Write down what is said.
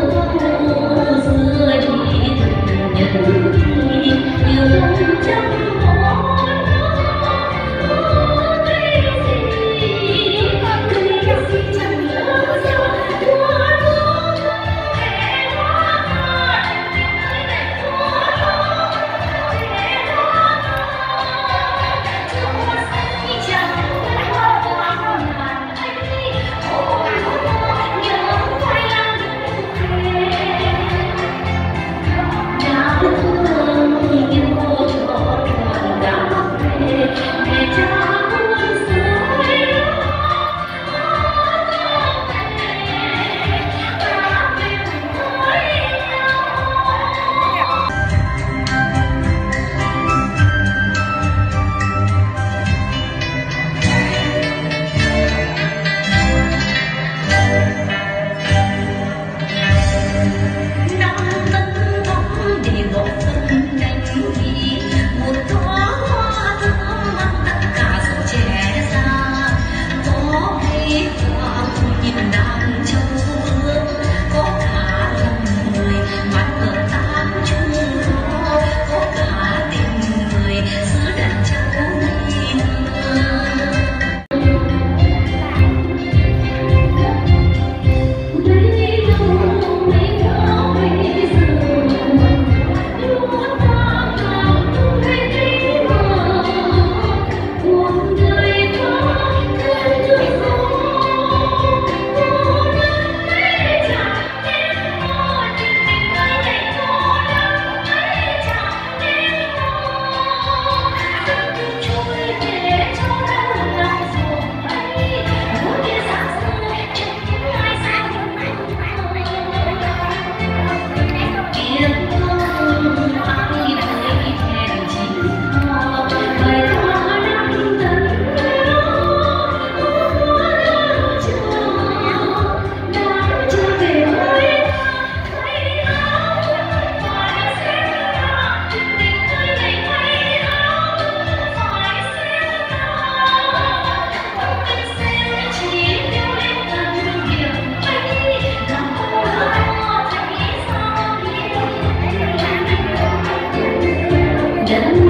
Các cô. seven